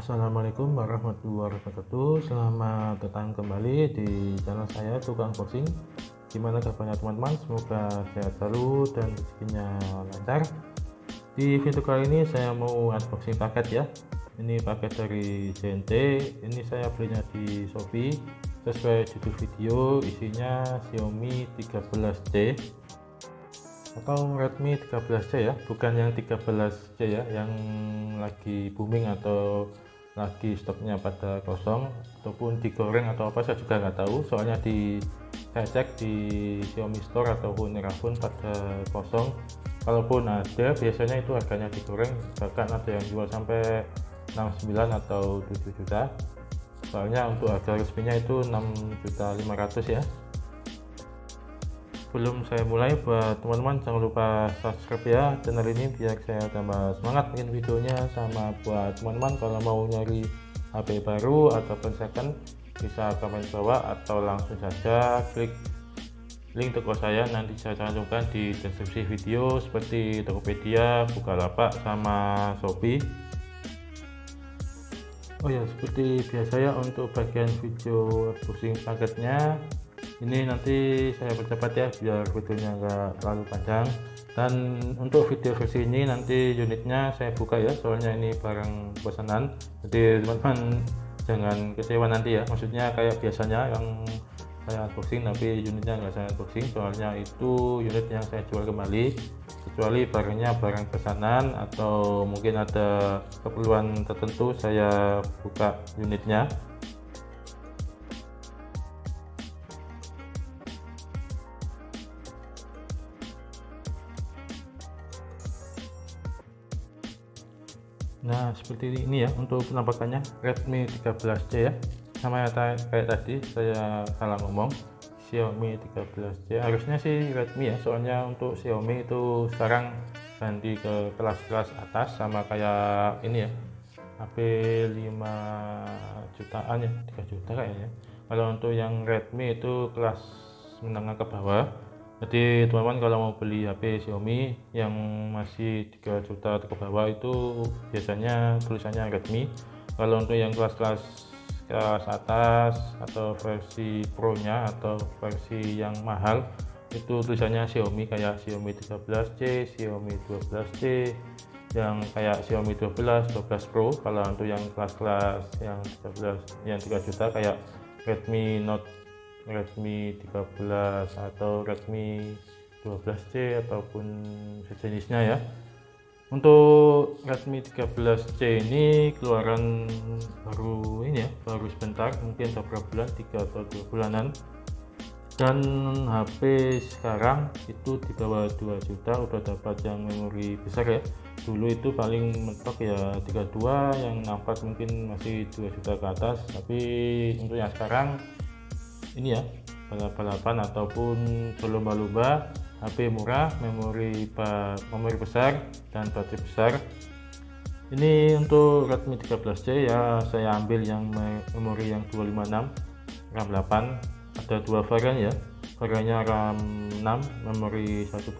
Assalamualaikum warahmatullahi wabarakatuh. Selamat datang kembali di channel saya Tukang Boxing. Gimana kabarnya teman-teman? Semoga sehat selalu dan rezekinya lancar. Di video kali ini saya mau unboxing paket ya. Ini paket dari JNT Ini saya belinya di Shopee Sesuai judul video. Isinya Xiaomi 13C atau Redmi 13C ya. Bukan yang 13C ya yang lagi booming atau lagi stoknya pada kosong ataupun digoreng atau apa saya juga nggak tahu. Soalnya di saya cek di Xiaomi Store ataupun Erafone pada kosong. Kalaupun ada biasanya itu harganya digoreng. Bahkan ada yang jual sampai 69 atau 7 juta. Soalnya untuk harga resminya itu 6 juta 500 ya sebelum saya mulai buat teman-teman jangan lupa subscribe ya channel ini biar saya tambah semangat. Bikin videonya sama buat teman-teman. Kalau mau nyari HP baru ataupun second bisa komen bawah atau langsung saja klik link toko saya. Nanti saya cantumkan di deskripsi video seperti Tokopedia, Bukalapak sama Shopee. Oh ya seperti biasa ya untuk bagian video unboxing paketnya ini nanti saya percepat ya biar videonya enggak terlalu panjang. Dan untuk video versi ini nanti unitnya saya buka ya soalnya ini barang pesanan. Jadi teman-teman jangan kecewa nanti ya. Maksudnya kayak biasanya yang saya unboxing tapi unitnya enggak saya unboxing. Soalnya itu unit yang saya jual kembali. Kecuali barangnya barang pesanan atau mungkin ada keperluan tertentu saya buka unitnya Nah seperti ini ya untuk penampakannya Redmi 13C ya. Sama kayak tadi saya salah ngomong Xiaomi 13C harusnya sih Redmi ya soalnya untuk Xiaomi itu sekarang ganti ke kelas-kelas atas sama kayak ini ya HP 5 jutaan ya 3 juta kayaknya kalau untuk yang Redmi itu kelas menengah ke bawah jadi teman-teman kalau mau beli HP Xiaomi yang masih 3 juta ke bawah itu biasanya tulisannya Redmi. Kalau untuk yang kelas-kelas kelas atas atau versi Pro nya atau versi yang mahal itu tulisannya Xiaomi kayak Xiaomi 13C, Xiaomi 12C yang kayak Xiaomi 12, 12 Pro. Kalau untuk yang kelas-kelas yang 13 yang 3 juta kayak Redmi Note Redmi 13 atau Redmi 12C ataupun sejenisnya ya. Untuk Redmi 13C ini keluaran baru ini ya baru sebentar mungkin beberapa bulan 3 atau 2 bulanan. Dan HP sekarang itu di bawah 2 juta udah dapat yang memori besar ya. Dulu itu paling mentok ya 32 yang nampak mungkin masih 2 juta ke atas. Tapi untuk yang sekarang ini ya balap-balapan ataupun berlomba-lomba HP murah memori memori besar dan baterai besar. Ini untuk Redmi 13C ya saya ambil yang memori yang 256 RAM 8 ada dua varian ya. Variannya RAM 6 memori 18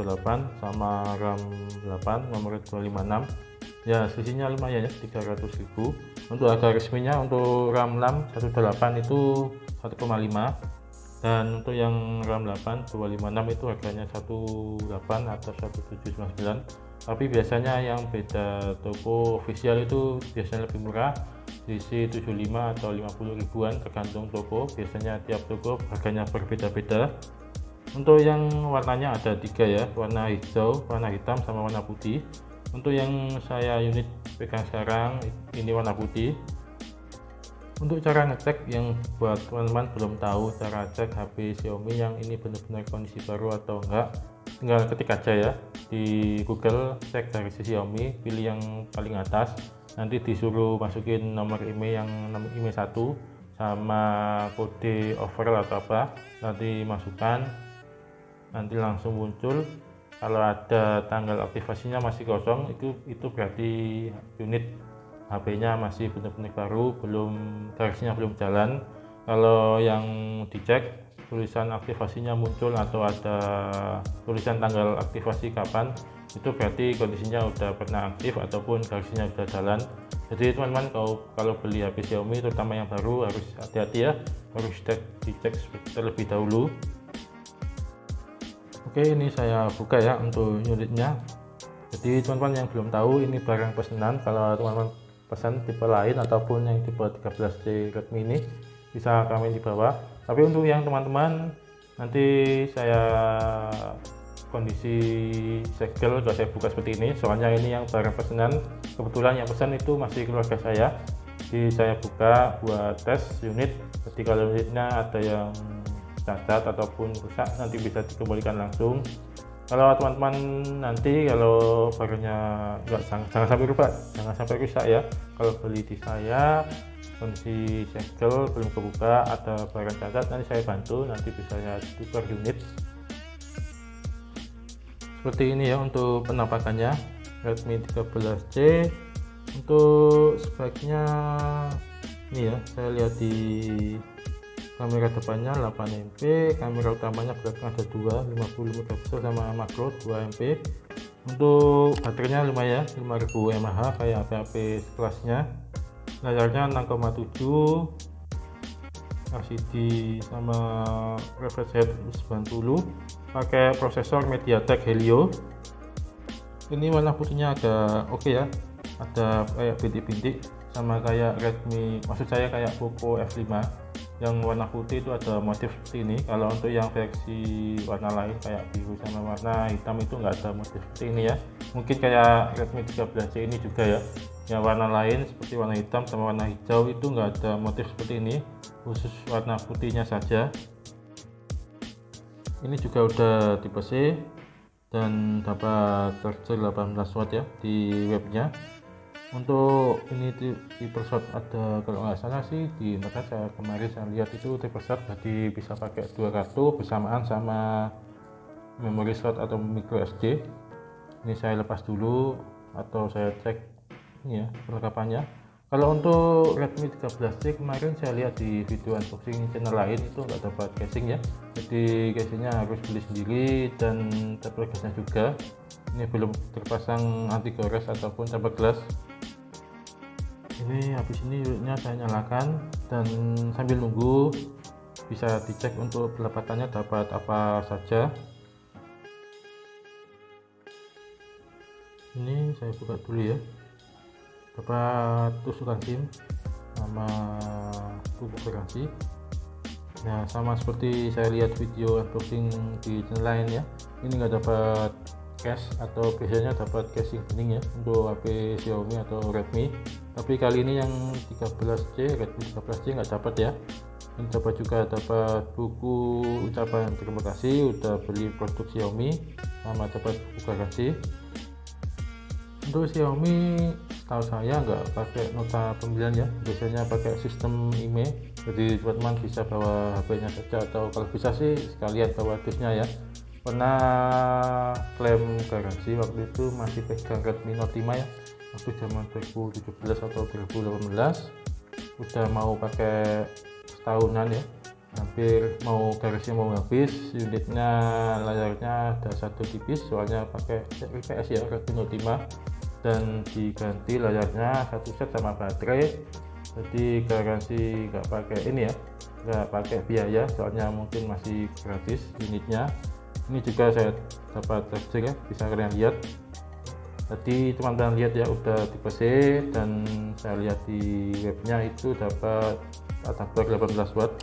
sama RAM 8 memori 256 ya sisinya lumayan ya 300.000 untuk harga resminya untuk RAM 6 18 itu 1,5 dan untuk yang RAM 8 256 itu harganya 18 atau 1799 tapi biasanya yang beda toko official itu biasanya lebih murah. Diisi 75 atau 50 ribuan tergantung toko. Biasanya tiap toko harganya berbeda-beda. Untuk yang warnanya ada tiga ya warna hijau warna hitam sama warna putih. Untuk yang saya unit pegang sekarang ini warna putih untuk cara ngecek yang buat teman-teman belum tahu cara cek HP Xiaomi yang ini benar-benar kondisi baru atau enggak tinggal ketik aja ya di Google cek dari si Xiaomi pilih yang paling atas. Nanti disuruh masukin nomor email yang nomor email satu sama kode overall atau apa nanti masukkan. Nanti langsung muncul. Kalau ada tanggal aktivasinya masih kosong itu itu berarti unit HP-nya masih benar-benar baru belum versinya belum jalan. Kalau yang dicek tulisan aktivasinya muncul atau ada tulisan tanggal aktivasi kapan itu berarti kondisinya udah pernah aktif ataupun versinya udah jalan. Jadi teman-teman kalau kalau beli HP Xiaomi terutama yang baru harus hati-hati ya. Harus dicek, dicek terlebih dahulu. Oke ini saya buka ya untuk unitnya. Jadi teman-teman yang belum tahu ini barang pesanan. Kalau teman-teman pesan tipe lain ataupun yang tipe 13C Redmi ini bisa kami di bawah. Tapi untuk yang teman-teman nanti saya kondisi segel kalau saya buka seperti ini. Soalnya ini yang barang pesanan kebetulan yang pesan itu masih keluarga saya. Jadi saya buka buat tes unit jadi kalau unitnya ada yang cacat ataupun rusak nanti bisa dikembalikan langsung kalau teman-teman nanti kalau barangnya enggak jangan, sampai rusak jangan sampai rusak ya. Kalau beli di saya kondisi segel belum kebuka ada barang cacat nanti saya bantu nanti bisa saya tukar unit. Seperti ini ya untuk penampakannya Redmi 13C untuk speknya ini ya saya lihat di kamera depannya 8 MP kamera utamanya belakang ada dua 50 megapixel sama makro 2 MP untuk baterainya lumayan 5000 mAh kayak HP-HP sekelasnya. Layarnya 6,7 LCD sama refresh rate 90 pakai prosesor MediaTek Helio. Ini warna putihnya agak oke okay ya ada kayak bintik-bintik sama kayak Redmi maksud saya kayak Poco F5 yang warna putih itu ada motif seperti ini. Kalau untuk yang versi warna lain kayak biru sama warna hitam itu enggak ada motif seperti ini ya. Mungkin kayak Redmi 13C ini juga ya. Yang warna lain seperti warna hitam sama warna hijau itu enggak ada motif seperti ini. Khusus warna putihnya saja. Ini juga udah tipe C dan dapat charger 18 watt ya di webnya untuk ini tipe shot ada kalau nggak salah sih di internet saya kemarin saya lihat itu tipe shot jadi bisa pakai dua kartu bersamaan sama memory slot atau micro SD ini saya lepas dulu atau saya cek ini ya perlengkapannya. Kalau untuk Redmi 13C kemarin saya lihat di video unboxing channel lain itu nggak dapat casing ya. Jadi casingnya harus beli sendiri dan tablet juga. Ini belum terpasang anti gores ataupun tablet gelas ini habis ini unitnya saya nyalakan dan sambil nunggu bisa dicek untuk pendapatannya dapat apa saja. Ini saya buka dulu ya. Dapat tusukan SIM sama buku garansi nah sama seperti saya lihat video unboxing di channel lain ya. Ini nggak dapat cash atau biasanya dapat casing bening ya untuk HP Xiaomi atau Redmi. Tapi kali ini yang 13C Redmi 13C nggak dapat ya. Dapat juga dapat buku ucapan terima kasih udah beli produk Xiaomi sama dapat buku garansi untuk Xiaomi tahu saya nggak pakai nota pembelian ya. Biasanya pakai sistem email jadi teman-teman bisa bawa HP-nya saja atau kalau bisa sih sekalian bawa dusnya ya pernah klaim garansi waktu itu masih pegang Redmi Note 5 ya. Waktu zaman 2017 atau 2018 udah mau pakai setahunan ya. Hampir mau garansi mau habis unitnya layarnya ada satu tipis soalnya pakai IPS ya Redmi Note 5 dan diganti layarnya satu set sama baterai. Jadi garansi nggak pakai ini ya nggak pakai biaya soalnya mungkin masih gratis unitnya ini juga saya dapat charger ya bisa kalian lihat. Tadi teman-teman lihat ya udah tipe C dan saya lihat di webnya itu dapat adapter 18 watt.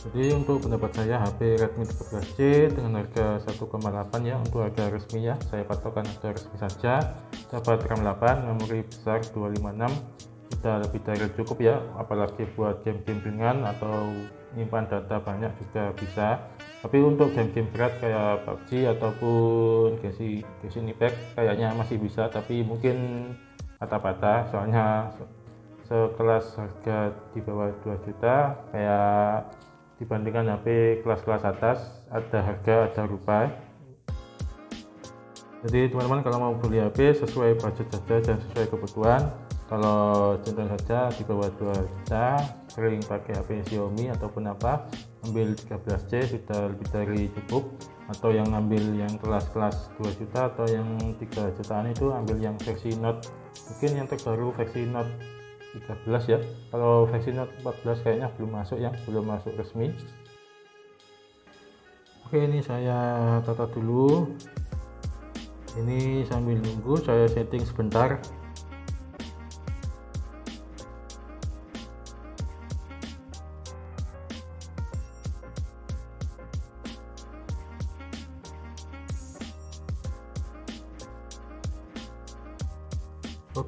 Jadi untuk pendapat saya HP Redmi 13C dengan harga 1,8 ya untuk harga resminya saya patokan harga resmi saja. Dapat RAM 8 memori besar 256 sudah lebih dari cukup ya apalagi buat game-game ringan atau nyimpan data banyak juga bisa tapi untuk game-game berat kayak PUBG ataupun Genshin, Genshin Impact kayaknya masih bisa tapi mungkin patah-patah. Soalnya sekelas harga di bawah 2 juta kayak dibandingkan HP kelas-kelas atas ada harga ada rupa. Jadi teman-teman kalau mau beli HP sesuai budget saja dan sesuai kebutuhan kalau contoh saja di bawah 2 juta sering pakai HP Xiaomi ataupun apa ambil 13C sudah lebih dari cukup. Atau yang ngambil yang kelas-kelas 2 juta atau yang 3 jutaan itu ambil yang versi Note. Mungkin yang terbaru versi Note 13 ya. Kalau versi Note 14 kayaknya belum masuk ya belum masuk resmi. Oke ini saya tata dulu. Ini sambil nunggu saya setting sebentar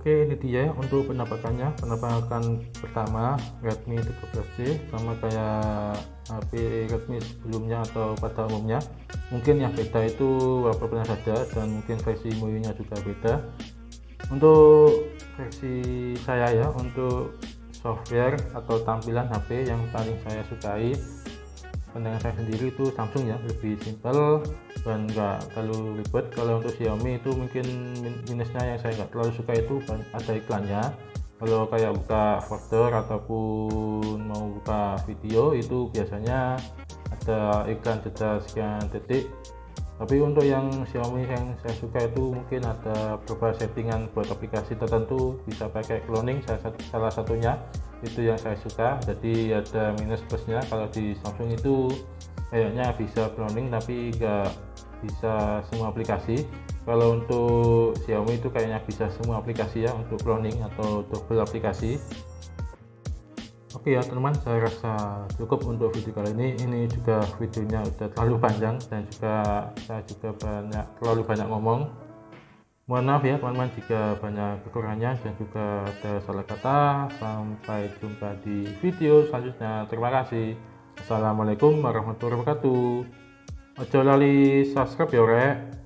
Oke ini dia untuk penampakannya. Penampakan pertama Redmi 13C sama kayak HP Redmi sebelumnya atau pada umumnya. Mungkin yang beda itu wallpapernya saja dan mungkin versi MIUI nya juga beda. Untuk versi saya ya untuk software atau tampilan HP yang paling saya sukai pandangan saya sendiri itu Samsung ya lebih simpel dan enggak terlalu ribet. Kalau untuk Xiaomi itu mungkin minusnya yang saya enggak terlalu suka itu ada iklannya. Kalau kayak buka folder ataupun mau buka video itu biasanya ada iklan jeda sekian detik. Tapi untuk yang Xiaomi yang saya suka itu mungkin ada beberapa settingan buat aplikasi tertentu bisa pakai cloning salah satunya itu yang saya suka. Jadi ada minus plusnya. Kalau di Samsung itu kayaknya bisa cloning tapi enggak bisa semua aplikasi. Kalau untuk Xiaomi itu kayaknya bisa semua aplikasi ya untuk cloning atau double aplikasi. Oke ya teman saya rasa cukup untuk video kali ini. Ini juga videonya udah terlalu panjang dan juga saya juga banyak terlalu banyak ngomong mohon maaf ya teman-teman jika banyak kekurangannya dan juga ada salah kata. Sampai jumpa di video selanjutnya. Terima kasih. Assalamualaikum warahmatullahi wabarakatuh. Ojo lali subscribe ya rek